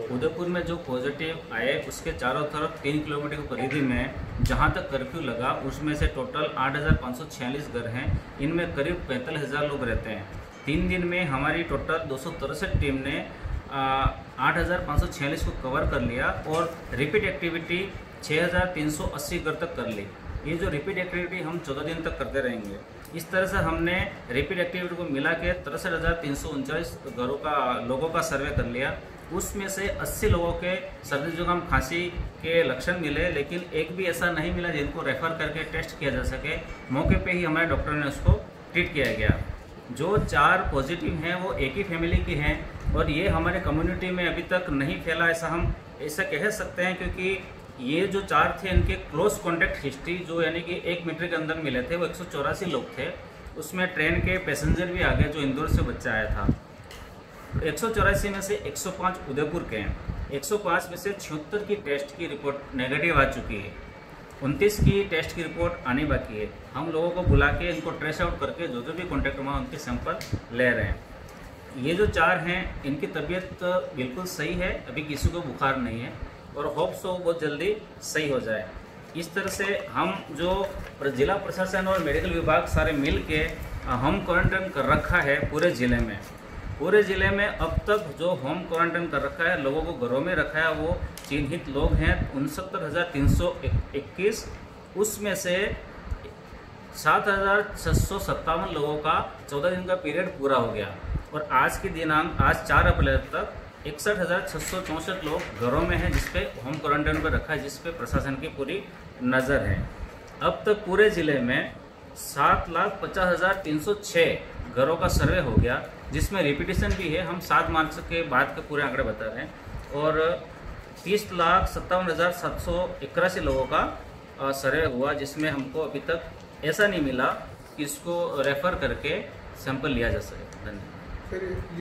उदयपुर में जो पॉजिटिव आए, उसके चारों तरफ़ तीन किलोमीटर की परिधि में जहाँ तक कर्फ्यू लगा, उसमें से टोटल आठ हज़ार पाँच सौ छियालीस घर हैं। इनमें करीब पैंतालीस हज़ार लोग रहते हैं। तीन दिन में हमारी टोटल दो टीम ने आठ हज़ार पाँच सौ छियालीस को कवर कर लिया और रिपीट एक्टिविटी छः हज़ार तीन सौ अस्सी घर तक कर ली। ये जो रिपीट एक्टिविटी हम चौदह दिन तक करते रहेंगे। इस तरह से हमने रिपीट एक्टिविटी को मिला के तिरसठ घरों का, लोगों का सर्वे कर लिया। उसमें से 80 लोगों के सर्दी जुकाम, खांसी के लक्षण मिले, लेकिन एक भी ऐसा नहीं मिला जिनको रेफर करके टेस्ट किया जा सके। मौके पे ही हमारे डॉक्टर ने उसको ट्रीट किया गया। जो चार पॉजिटिव हैं, वो एक ही फैमिली के हैं और ये हमारे कम्युनिटी में अभी तक नहीं फैला ऐसा हम ऐसा कह सकते हैं क्योंकि ये जो चार थे, इनके क्लोज कॉन्टैक्ट हिस्ट्री जो यानी कि एक मीटर के अंदर मिले थे, वो एक सौ चौरासी लोग थे। उसमें ट्रेन के पैसेंजर भी आ गए जो इंदौर से बच्चा आया था। एक सौ चौरासी में से 105 उदयपुर के हैं। 105 में से छिहत्तर की टेस्ट की रिपोर्ट नेगेटिव आ चुकी है। उनतीस की टेस्ट की रिपोर्ट आनी बाकी है। हम लोगों को बुला के इनको ट्रेस आउट करके जो जो भी कॉन्टैक्ट हुआ उनके सैंपल ले रहे हैं। ये जो चार हैं, इनकी तबीयत बिल्कुल सही है। अभी किसी को बुखार नहीं है और होप्स हो बहुत जल्दी सही हो जाए। इस तरह से हम जो जिला प्रशासन और मेडिकल विभाग सारे मिल के हम क्वारंटाइन कर रखा है पूरे ज़िले में। पूरे ज़िले में अब तक जो होम क्वारंटाइन कर रखा है, लोगों को घरों में रखा है, वो चिन्हित लोग हैं। उनसत्तर हज़ार तीन सौ इक्कीस, उसमें से सात हज़ार छः सौ सत्तावन लोगों का चौदह दिन का पीरियड पूरा हो गया। और आज की दिनांक, आज चार अप्रैल तक इकसठ हज़ार छः सौ चौंसठ लोग घरों में हैं जिसपे होम क्वारंटाइन पर रखा है जिसपे प्रशासन की पूरी नज़र है। अब तक पूरे ज़िले में सात लाख पचास हज़ार तीन सौ छः घरों का सर्वे हो गया, जिसमें रिपीटेशन भी है, हम सात मार्च के बाद के पूरे आंकड़े बता रहे हैं। और तीस लाख सत्तावन हज़ार सात सौ इक्यासी लोगों का सर्वे हुआ, जिसमें हमको अभी तक ऐसा नहीं मिला कि इसको रेफ़र करके सैंपल लिया जा सके। धन्यवाद।